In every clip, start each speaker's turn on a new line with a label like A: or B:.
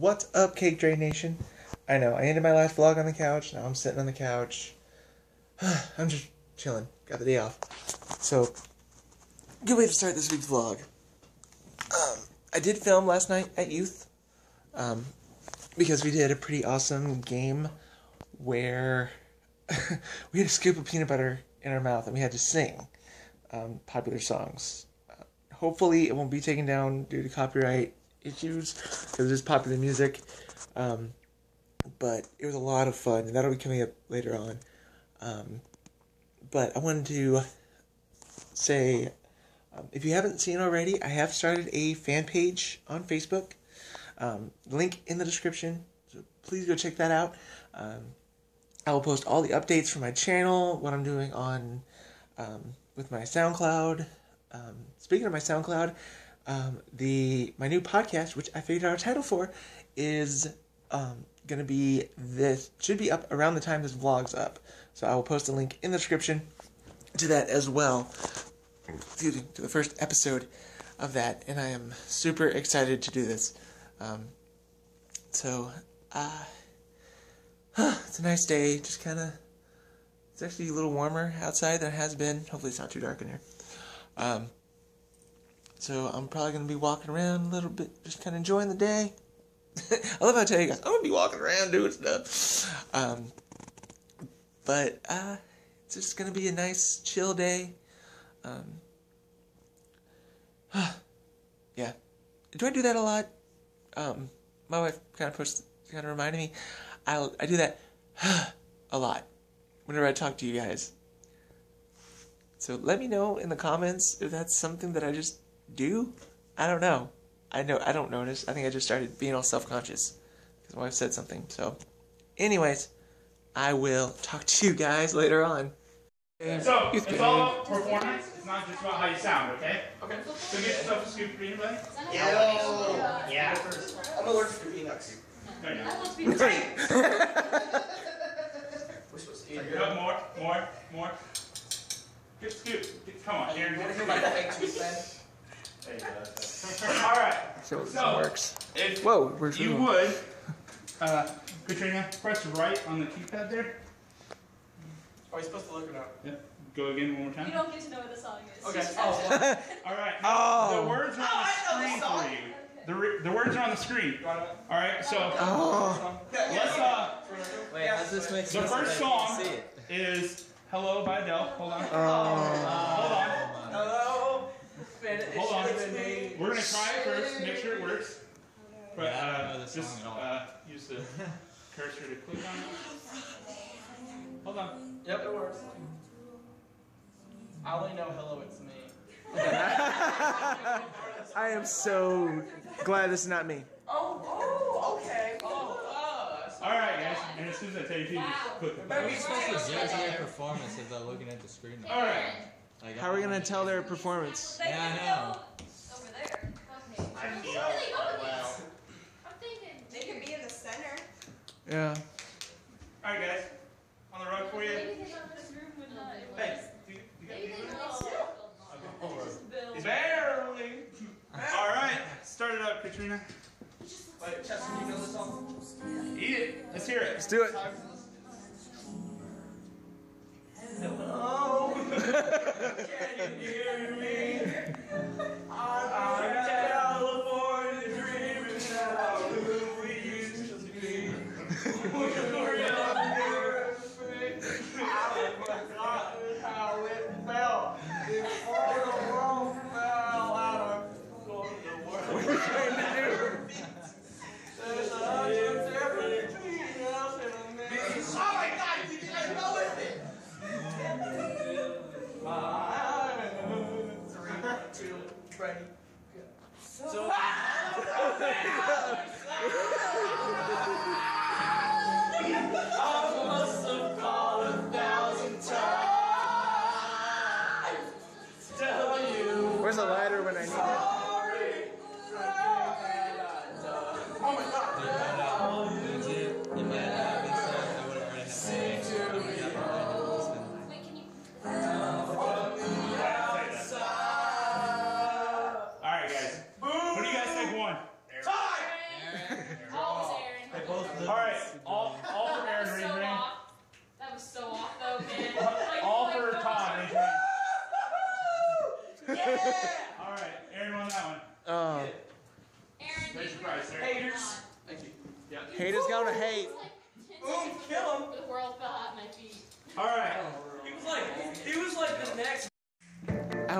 A: What's up, Cake Drain Nation? I know, I ended my last vlog on the couch. Now I'm sitting on the couch. I'm just chilling. Got the day off. So, good way to start this week's vlog. Um, I did film last night at Youth. Um, because we did a pretty awesome game where we had a scoop of peanut butter in our mouth and we had to sing um, popular songs. Uh, hopefully, it won't be taken down due to copyright issues because it is popular music. Um, but it was a lot of fun, and that'll be coming up later on. Um, but I wanted to say um, if you haven't seen already, I have started a fan page on Facebook. Um, link in the description. So please go check that out. Um, I will post all the updates for my channel, what I'm doing on um, with my SoundCloud. Speaking of my SoundCloud, um, the my new podcast, which I figured out a title for, is um, gonna be this should be up around the time this vlog's up. So I will post a link in the description to that as well. Excuse me, to the first episode of that, and I am super excited to do this. Um, so, uh, it's a nice day. Just kind of, it's actually a little warmer outside than it has been. Hopefully, it's not too dark in here. Um, so I'm probably gonna be walking around a little bit, just kind of enjoying the day. I love how I tell you guys, I'm gonna be walking around doing stuff. Um, but uh, it's just gonna be a nice, chill day. Um, yeah. Do I do that a lot? Um, my wife kind of pushed, kind of reminded me. I I do that a lot whenever I talk to you guys. So let me know in the comments if that's something that I just do. I don't know. I know I don't notice. I think I just started being all self-conscious because my wife said something. So, anyways, I will talk to you guys later on.
B: So, it's all about performance. It's not just about how you sound, okay? Okay. So get yourself a scoop of peanut butter.
C: Yeah.
B: Yeah.
C: I'm allergic to peanuts.
B: There you
D: I
B: go.
D: want to be great.
C: We're supposed to eat
B: No, more, more, more. Get scoop. Get, come on, Aaron.
C: You want
B: Get
C: to hear
B: scoop. All right.
A: So,
B: So-
A: that works.
B: If
A: Whoa, where's
B: you
A: the-
B: would, uh, Katrina, press right on the keypad there.
C: Are we supposed to look it up?
B: Yep. Go again one more time.
D: You don't get to know what the song is.
C: Okay. Oh, well,
B: All right.
A: Oh.
B: The words are on
C: Oh,
B: the
C: know
B: screen
C: the
B: for you. The, re- the words are on the screen.
C: you want to-
B: All right. So
A: Oh,
B: let's uh.
E: Wait, how's this make
B: The
E: sense?
B: first
E: if I can't
B: song
E: see it?
B: is "Hello" by Adele. Hold on.
A: oh.
B: Hold on.
C: Hello. Man, it
B: Hold on.
C: should have been me.
B: We're gonna try it first. Make sure it works. But
E: Yeah, I don't
B: uh,
E: know this
B: just
E: at all.
B: uh, use the cursor to click on it. Hold on.
C: Yep, it works. I only know hello, it's me.
A: I am so glad this is not me.
C: Oh, oh, okay. Oh,
B: All right, guys. And as soon as I tell you to, just click the
E: How are
B: button.
E: you supposed to judge their performance if they're looking at the screen?
B: All right.
E: Like,
A: How are we gonna tell their performance?
D: They
E: Yeah, I know.
D: over there.
B: I feel
C: well.
D: I'm thinking.
F: They could be in the center.
A: Yeah.
B: All right, guys. On the rug for you.
D: Maybe they thought this room would not.
B: Hey, do you, you got
D: Maybe
B: these
D: they
B: ones?
D: know. Just build.
B: Barely. All right. Start it up, Katrina.
C: Wait, Chester, you know this song?
B: Eat it. Let's hear it.
A: Let's do it.
C: Can you hear me?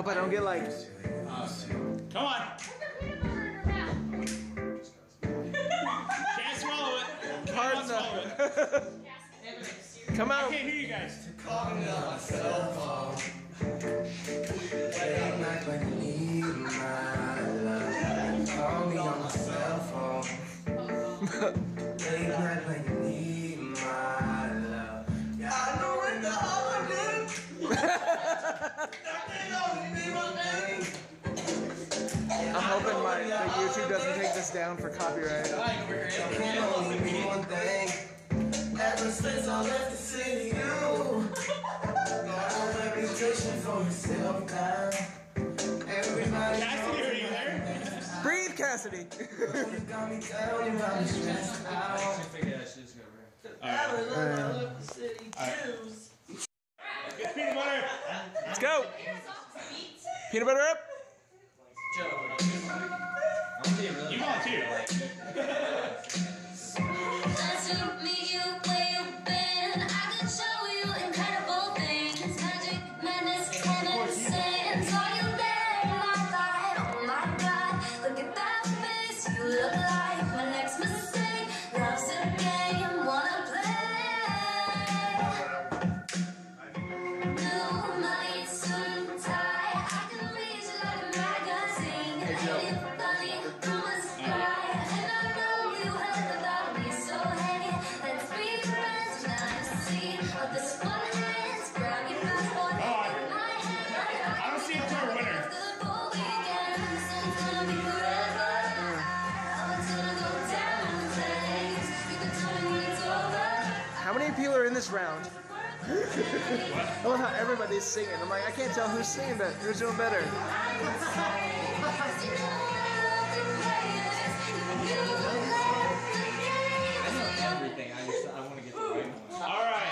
G: Hope I don't get like.
B: Come on.
D: Put the peanut butter in her mouth.
B: Can't swallow it. Can't swallow it.
G: enough.
D: Yes.
G: Come
B: I can't hear you guys.
F: Call
G: copyright.
F: That can only be one thing. Ever since I left the city, you got a reputation for yourself now. Everybody
B: Cassidy, are you there?
G: Breathe, Cassidy.
F: you got me down, you got me stressed out.
E: I figured I should just go right.
A: I left the city Jews.
B: Peanut butter.
G: Let's go.
D: Here's off the beat.
G: Peanut butter up.
C: This
G: round? I love how everybody's singing. I'm like, I can't tell who's singing better, who's doing better.
E: I know everything. I just I want to get the right one.
B: All right.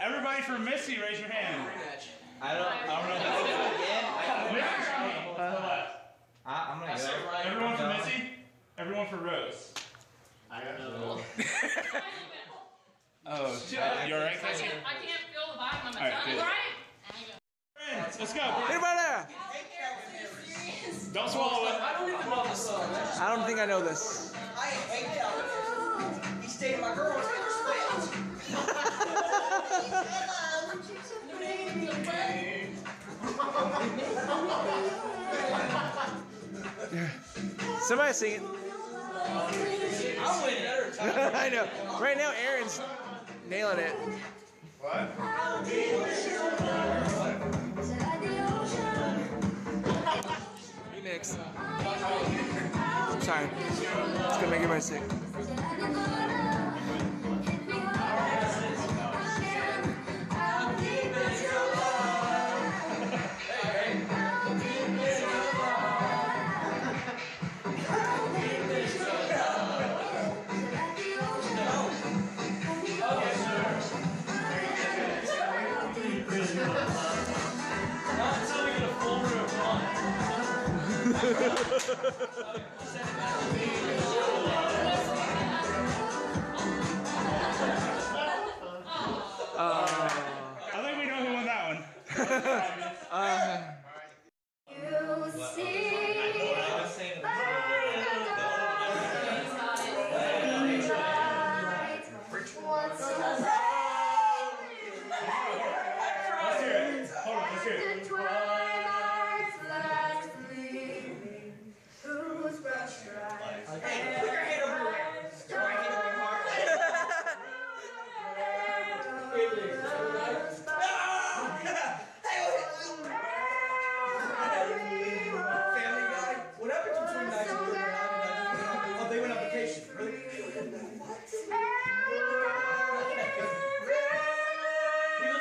B: Everybody for Missy, raise your hand.
E: I don't. I don't know. Can I go again? I,
B: Missy, to the.
E: I, I'm gonna go.
B: Everyone for Missy. Everyone for Rose.
D: I don't know.
B: Oh, you alright,
D: I can't, I can't feel the bottom of my
B: All right,
D: tongue.
B: good.
D: Right?
B: Friends, let's go.
G: Peanut butter.
B: Don't swallow it.
A: I don't even know the song.
G: I don't think I know this.
A: I hate that. He stayed at my girl's house.
G: Somebody sing it.
A: I'll win.
G: I know. Right now, Aaron's nailing it. What? Remix. Sorry. It's gonna make everybody sick.
C: Música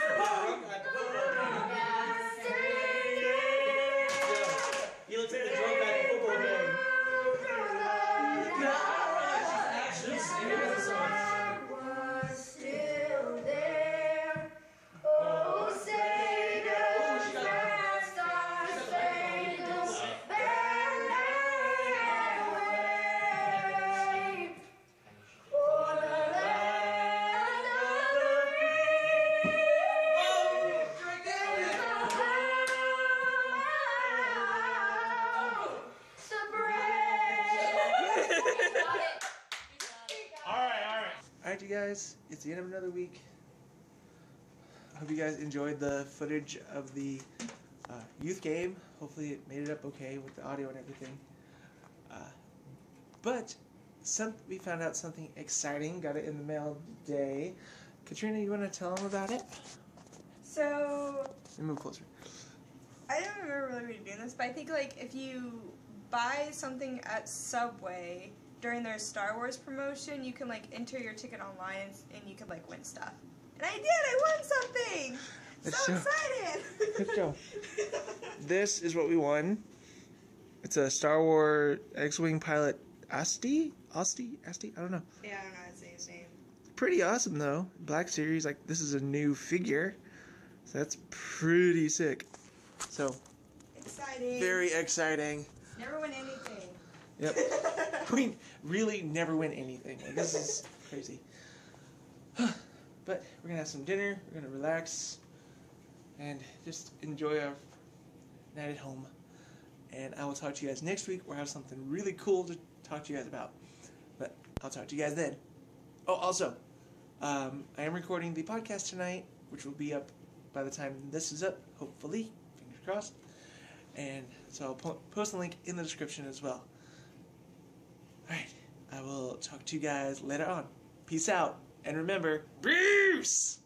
C: Oh,
A: my God. Guys, it's the end of another week. I hope you guys enjoyed the footage of the uh, youth game. Hopefully, it made it up okay with the audio and everything. Uh, but some we found out something exciting. Got it in the mail today. Katrina, you want to tell them about it?
H: So
A: Let me move closer.
H: I don't remember really doing this, but I think like if you buy something at Subway during their Star Wars promotion, you can like enter your ticket online and, and you can like win stuff. And I did. I won something.
A: Let's
H: so
A: show-
H: excited.
A: Let's show. This is what we won. It's a Star Wars X-wing pilot, Asty, Asty, Asty. I don't know.
H: yeah, I don't know how to say his name.
A: Pretty awesome though. Black Series, like this is a new figure, so that's pretty sick. So
H: Exciting.
A: very exciting.
H: Never win anything.
A: Yep. we really never win anything. Like, this is crazy. but we're gonna have some dinner. We're gonna relax and just enjoy our night at home. And I will talk to you guys next week. We'll have something really cool to talk to you guys about. But I'll talk to you guys then. Oh, also, um, I am recording the podcast tonight, which will be up by the time this is up. Hopefully, fingers crossed. And so I'll po- post the link in the description as well. Alright, I will talk to you guys later on. Peace out. And remember, Bruce!